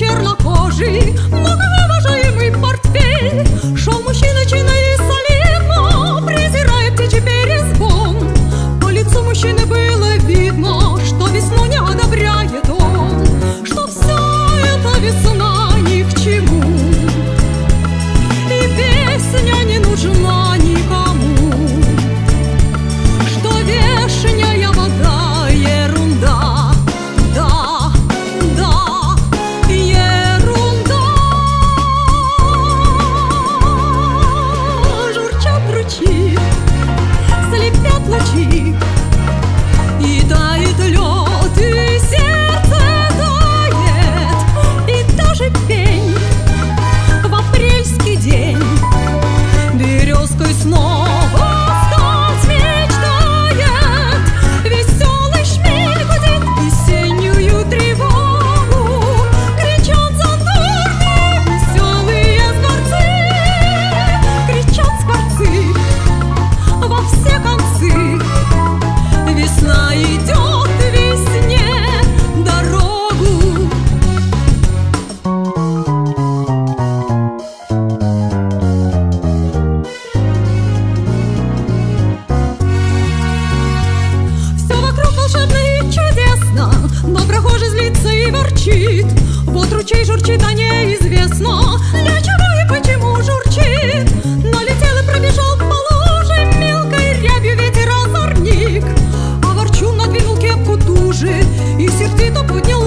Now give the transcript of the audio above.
чернокожий, много Чей журчит, а неизвестно Для чего и почему журчит? Налетел и пробежал по луже Мелкой рябью ветер озорник. А ворчун надвинул кепку дужи И сердито поднял